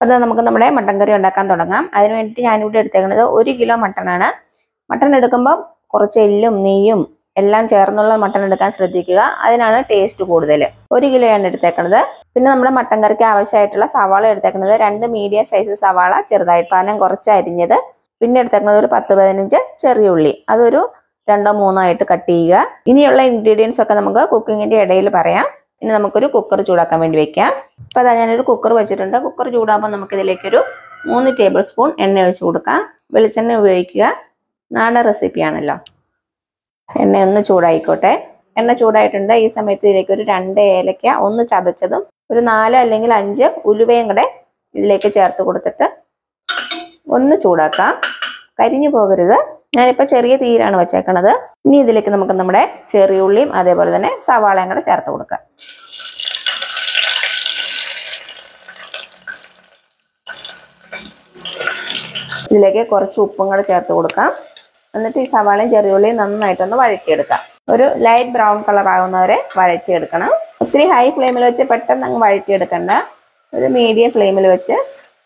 അത് നമുക്ക് നമ്മുടെ മട്ടൻ കറി ഉണ്ടാക്കാൻ തുടങ്ങാം. അതിന് വേണ്ടിയിട്ട് ഞാനിവിടെ എടുത്തേക്കുന്നത് ഒരു കിലോ മട്ടനാണ്. മട്ടൺ എടുക്കുമ്പോൾ കുറച്ച് എല്ലും നെയ്യും എല്ലാം ചേർന്നുള്ള മട്ടൺ എടുക്കാൻ ശ്രദ്ധിക്കുക. അതിനാണ് ടേസ്റ്റ് കൂടുതൽ. ഒരു കിലോയാണ് എടുത്തേക്കുന്നത് പിന്നെ നമ്മുടെ മട്ടൻ കറിക്ക് ആവശ്യമായിട്ടുള്ള സവാള എടുത്തേക്കുന്നത് രണ്ട് മീഡിയം സൈസ് സവാള ചെറുതായിട്ട് പാനം കുറച്ച് അരിഞ്ഞത്. പിന്നെ എടുത്തേക്കുന്നത് ഒരു പത്ത് പതിനഞ്ച് ചെറിയ ഉള്ളി. അതൊരു രണ്ടോ മൂന്നോ ആയിട്ട് കട്ട് ചെയ്യുക. ഇനിയുള്ള ഇൻഗ്രീഡിയൻസ് ഒക്കെ നമുക്ക് കുക്കിങ്ങിന്റെ ഇടയിൽ പറയാം. ഇനി നമുക്കൊരു കുക്കർ ചൂടാക്കാൻ വേണ്ടി വെക്കാം. അപ്പോൾ അതാ ഞാനൊരു കുക്കർ വെച്ചിട്ടുണ്ട്. കുക്കർ ചൂടാകുമ്പോൾ നമുക്ക് ഇതിലേക്കൊരു മൂന്ന് ടേബിൾ സ്പൂൺ എണ്ണ ഒഴിച്ചു കൊടുക്കാം. വെളിച്ചെണ്ണ ഉപയോഗിക്കുക. നാടൻ റെസിപ്പിയാണല്ലോ എണ്ണ ഒന്ന് ചൂടായിക്കോട്ടെ. എണ്ണ ചൂടായിട്ടുണ്ട്. ഈ സമയത്ത് ഇതിലേക്ക് ഒരു രണ്ട് ഏലക്ക ഒന്ന് ചതച്ചതും ഒരു നാല് അല്ലെങ്കിൽ അഞ്ച് ഉലുവയും കൂടെ ഇതിലേക്ക് ചേർത്ത് കൊടുത്തിട്ട് ഒന്ന് ചൂടാക്കാം. കരിഞ്ഞു പോകരുത്. ഞാനിപ്പോൾ ചെറിയ തീയിലാണ് വെച്ചേക്കണത്. ഇനി ഇതിലേക്ക് നമുക്ക് നമ്മുടെ ചെറിയ ഉള്ളിയും അതേപോലെ തന്നെ സവാളയും കൂടെ ചേർത്ത് കൊടുക്കാം. ഇതിലേക്ക് കുറച്ച് ഉപ്പും കൂടെ ചേർത്ത് കൊടുക്കാം. എന്നിട്ട് ഈ സവാളയും ചെറിയ ഉള്ളിയും നന്നായിട്ടൊന്ന് വഴറ്റിയെടുക്കാം. ഒരു ലൈറ്റ് ബ്രൗൺ കളർ ആകുന്നവരെ വഴറ്റിയെടുക്കണം. ഒത്തിരി ഹൈ ഫ്ലെയിമിൽ വെച്ച് പെട്ടെന്ന് അങ്ങ് വഴറ്റിയെടുക്കണ്ട. ഒരു മീഡിയം ഫ്ലെയിമിൽ വെച്ച്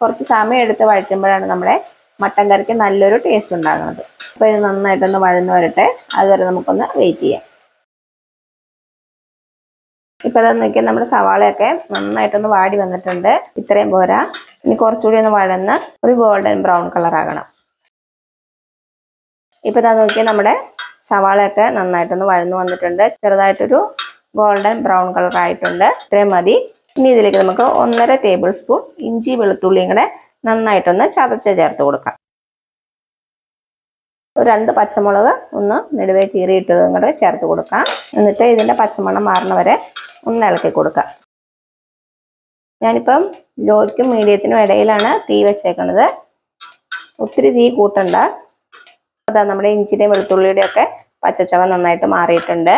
കുറച്ച് സമയം എടുത്ത് വഴറ്റുമ്പോഴാണ് നമ്മുടെ മട്ടൻ കറിക്ക് നല്ലൊരു ടേസ്റ്റ് ഉണ്ടാകുന്നത്. അപ്പോൾ ഇത് നന്നായിട്ടൊന്ന് വഴന്ന് വരട്ടെ. അതുവരെ നമുക്കൊന്ന് വെയിറ്റ് ചെയ്യാം. ഇപ്പോൾ അതെന്ന് നോക്കിയാൽ നമ്മുടെ സവാളയൊക്കെ നന്നായിട്ടൊന്ന് വാടി വന്നിട്ടുണ്ട്. ഇത്രയും പോരാ. ഇനി കുറച്ചുകൂടി ഒന്ന് വഴന്ന് ഒരു ഗോൾഡൻ ബ്രൗൺ കളർ ആകണം. ഇപ്പോൾ ഇതാ നോക്കിയാൽ നമ്മുടെ സവാളയൊക്കെ നന്നായിട്ടൊന്ന് വഴന്നു വന്നിട്ടുണ്ട്. ചെറുതായിട്ടൊരു ഗോൾഡൻ ബ്രൗൺ കളർ ആയിട്ടുണ്ട്. ഇത്രയും മതി. ഇനി ഇതിലേക്ക് നമുക്ക് ഒന്നര ടേബിൾ സ്പൂൺ ഇഞ്ചി വെളുത്തുള്ളിയും കൂടെ നന്നായിട്ടൊന്ന് ചതച്ച് ചേർത്ത് കൊടുക്കാം. രണ്ട് പച്ചമുളക് ഒന്ന് നെടുവേ കീറിയിട്ടതും കൂടെ ചേർത്ത് കൊടുക്കാം. എന്നിട്ട് ഇതിന്റെ പച്ചമണം മാറുന്ന വരെ ഒന്ന് ഇളക്കി കൊടുക്കാം. ഞാനിപ്പം ലോയ്ക്കും മീഡിയത്തിനും ഇടയിലാണ് തീ വെച്ചേക്കുന്നത് ഒത്തിരി തീ കൂട്ടണ്ട. അതാ നമ്മുടെ ഇഞ്ചിയുടെയും വെളുത്തുള്ളിയുടെയും ഒക്കെ പച്ചച്ചവ നന്നായിട്ട് മാറിയിട്ടുണ്ട്.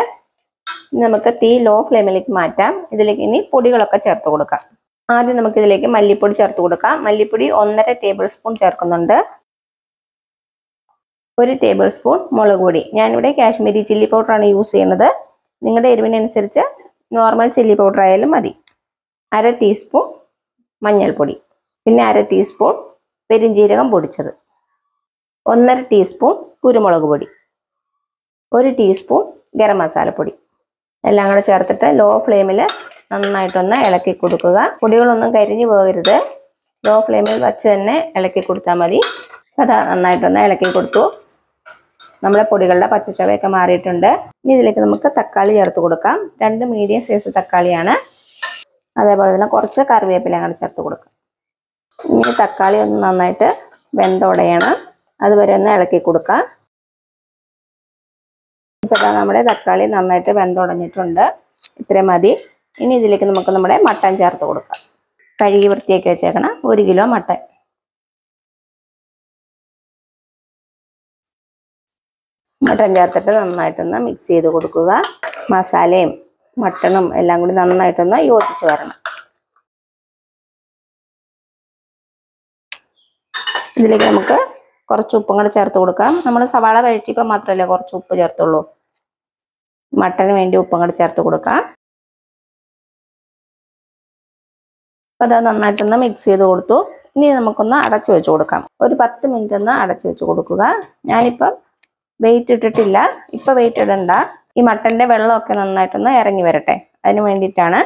നമുക്ക് തീ ലോ ഫ്ലെയിമിലേക്ക് മാറ്റാം. ഇതിലേക്ക് ഇനി പൊടികളൊക്കെ ചേർത്ത് കൊടുക്കാം. ആദ്യം നമുക്ക് ഇതിലേക്ക് മല്ലിപ്പൊടി ചേർത്ത് കൊടുക്കാം. മല്ലിപ്പൊടി ഒന്നര ടേബിൾ സ്പൂൺ ചേർക്കുന്നുണ്ട്. ഒരു ടേബിൾ സ്പൂൺ മുളക് പൊടി. ഞാനിവിടെ കാശ്മീരി ചില്ലി പൗഡറാണ് യൂസ് ചെയ്യുന്നത്. നിങ്ങളുടെ എരിവിനനുസരിച്ച് നോർമൽ ചില്ലി പൗഡർ ആയാലും മതി. അര ടീസ്പൂൺ മഞ്ഞൾപ്പൊടി. പിന്നെ അര ടീസ്പൂൺ പെരിഞ്ജീരകം പൊടിച്ചത്. ഒന്നര ടീസ്പൂൺ കുരുമുളക് പൊടി. ഒരു ടീസ്പൂൺ ഗരം മസാലപ്പൊടി. എല്ലാം കൂടെ ചേർത്തിട്ട് ലോ ഫ്ലെയിമിൽ നന്നായിട്ടൊന്ന് ഇളക്കി കൊടുക്കുക. പൊടികളൊന്നും കരിഞ്ഞു പോകരുത്. ലോ ഫ്ലെയിമിൽ വച്ച് തന്നെ ഇളക്കി കൊടുത്താൽ മതി. അതാ നന്നായിട്ടൊന്ന് ഇളക്കി കൊടുത്തു. നമ്മുടെ പൊടികളുടെ പച്ചച്ചവയൊക്കെ മാറിയിട്ടുണ്ട്. ഇനി ഇതിലേക്ക് നമുക്ക് തക്കാളി ചേർത്ത് കൊടുക്കാം. രണ്ട് മീഡിയം സൈസ് തക്കാളിയാണ്. അതേപോലെ തന്നെ കുറച്ച് കറിവേപ്പില അങ്ങനെ ചേർത്ത് കൊടുക്കാം. ഇനി തക്കാളി ഒന്ന് നന്നായിട്ട് വെന്തോടെയാണ്. അതുവരെ ഒന്ന് ഇളക്കി കൊടുക്കാം. ഇപ്പം നമ്മുടെ തക്കാളി നന്നായിട്ട് വെന്തുടഞ്ഞിട്ടുണ്ട്. ഇത്രയും മതി. ഇനി ഇതിലേക്ക് നമുക്ക് നമ്മുടെ മട്ടൻ ചേർത്ത് കൊടുക്കാം. കഴുകി വൃത്തിയാക്കി വെച്ചേക്കണം ഒരു കിലോ മട്ടൻ. മട്ടൻ ചേർത്തിട്ട് നന്നായിട്ടൊന്ന് മിക്സ് ചെയ്ത് കൊടുക്കുക. മസാലയും മട്ടണും എല്ലാം കൂടി നന്നായിട്ടൊന്ന് യോജിച്ച് വരണം. ഇതിലേക്ക് നമുക്ക് കുറച്ച് ഉപ്പും കൂടെ ചേർത്ത് കൊടുക്കാം. നമ്മൾ സവാള വഴറ്റിയപ്പോൾ മാത്രമല്ലേ കുറച്ച് ഉപ്പ് ചേർത്തുള്ളൂ. മട്ടന് വേണ്ടി ഉപ്പും കൂടെ ചേർത്ത് കൊടുക്കാം. അപ്പോൾ അത് നന്നായിട്ടൊന്ന് മിക്സ് ചെയ്ത് കൊടുത്തു. ഇനി നമുക്കൊന്ന് അടച്ചു വെച്ച് കൊടുക്കാം. ഒരു പത്ത് മിനിറ്റ് ഒന്ന് അടച്ചു വെച്ച് കൊടുക്കുക. ഞാനിപ്പം വെയിറ്റ് ഇട്ടിട്ടില്ല. ഇപ്പം വെയിറ്റ് ഇടണ്ട. ഈ മട്ടന്റെ വെള്ളമൊക്കെ നന്നായിട്ടൊന്ന് ഇറങ്ങി വരട്ടെ. അതിന് വേണ്ടിയിട്ടാണ്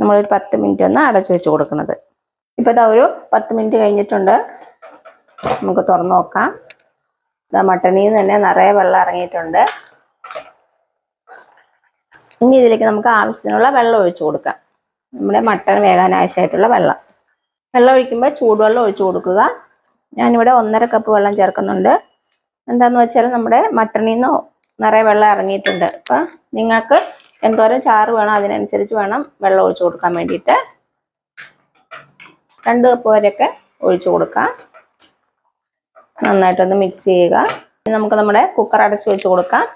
നമ്മളൊരു പത്ത് മിനിറ്റ് ഒന്ന് അടച്ചു വെച്ച് കൊടുക്കുന്നത്. ഇപ്പോൾ ഇതാ ഒരു പത്ത് മിനിറ്റ് കഴിഞ്ഞിട്ടുണ്ട്. നമുക്ക് തുറന്നു നോക്കാം. ഇതാ മട്ടണിൽ നിന്ന് തന്നെ നിറയെ വെള്ളം ഇറങ്ങിയിട്ടുണ്ട്. ഇനി ഇതിലേക്ക് നമുക്ക് ആവശ്യത്തിനുള്ള വെള്ളം ഒഴിച്ചു കൊടുക്കാം. നമ്മുടെ മട്ടൺ വേകാൻ ആവശ്യമായിട്ടുള്ള വെള്ളം. വെള്ളം ഒഴിക്കുമ്പോൾ ചൂടുവെള്ളം ഒഴിച്ചു കൊടുക്കുക. ഞാനിവിടെ ഒന്നര കപ്പ് വെള്ളം ചേർക്കുന്നുണ്ട്. എന്താന്ന് വെച്ചാൽ നമ്മുടെ മട്ടണിൽ നിന്ന് നിറയെ വെള്ളം ഇറങ്ങിയിട്ടുണ്ട്. അപ്പം നിങ്ങൾക്ക് എന്തോരം ചാറ് വേണം അതിനനുസരിച്ച് വേണം വെള്ളം ഒഴിച്ചു കൊടുക്കാൻ വേണ്ടിയിട്ട്. രണ്ട് കപ്പ് വരെയൊക്കെ ഒഴിച്ചു കൊടുക്കാം. നന്നായിട്ടൊന്ന് മിക്സ് ചെയ്യുക. നമുക്ക് നമ്മുടെ കുക്കർ അടച്ച് വെച്ച് കൊടുക്കാം.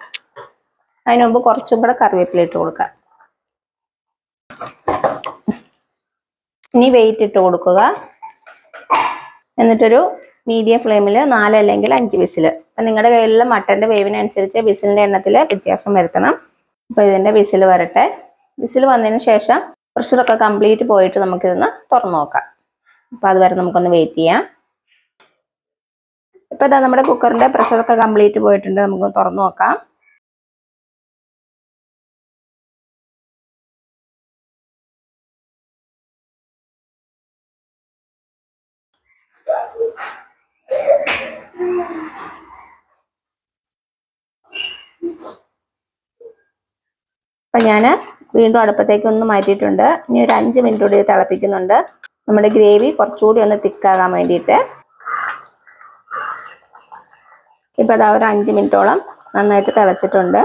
അതിനുമുമ്പ് കുറച്ചും കൂടെ കറിവേപ്പില ഇട്ട് കൊടുക്കാം. ഇനി വെയിറ്റ് ഇട്ട് കൊടുക്കുക. എന്നിട്ടൊരു മീഡിയം ഫ്ലെയിമിൽ നാല് അല്ലെങ്കിൽ അഞ്ച് വിസിൽ അപ്പം നിങ്ങളുടെ കയ്യിലുള്ള മട്ടന്റെ വേവിനനുസരിച്ച് വിസിലിന്റെ എണ്ണത്തിൽ വ്യത്യാസം വരുത്തണം. അപ്പോൾ ഇതിന്റെ വിസിൽ വരട്ടെ. വിസിൽ വന്നതിന് ശേഷം പ്രഷറൊക്കെ കംപ്ലീറ്റ് പോയിട്ട് നമുക്കിതൊന്ന് തുറന്നു നോക്കാം. അപ്പോൾ അതുവരെ നമുക്കൊന്ന് വെയിറ്റ് ചെയ്യാം. ഇപ്പോൾ ഇതാ നമ്മുടെ കുക്കറിന്റെ പ്രഷറൊക്കെ കംപ്ലീറ്റ് പോയിട്ടുണ്ട്. നമുക്ക് തുറന്നു നോക്കാം. അപ്പം ഞാൻ വീണ്ടും അടുപ്പത്തേക്ക് ഒന്ന് മാറ്റിയിട്ടുണ്ട്. ഇനി ഒരു അഞ്ച് മിനിറ്റ് കൂടി തിളപ്പിക്കുന്നുണ്ട്. നമ്മുടെ ഗ്രേവി കുറച്ചുകൂടി ഒന്ന് തിക്കാകാൻ വേണ്ടിയിട്ട്. ഇപ്പം അതാ ഒരു അഞ്ച് മിനിറ്റോളം നന്നായിട്ട് തിളച്ചിട്ടുണ്ട്.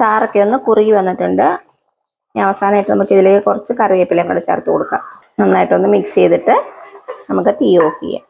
ചാറൊക്കെ ഒന്ന് കുറുകി വന്നിട്ടുണ്ട്. ഇനി അവസാനമായിട്ട് നമുക്ക് ഇതിലേക്ക് കുറച്ച് കറിവേപ്പിലയും കൂടെ ചേർത്ത് കൊടുക്കാം. നന്നായിട്ടൊന്ന് മിക്സ് ചെയ്തിട്ട് നമുക്ക് തീ ഓഫ് ചെയ്യാം.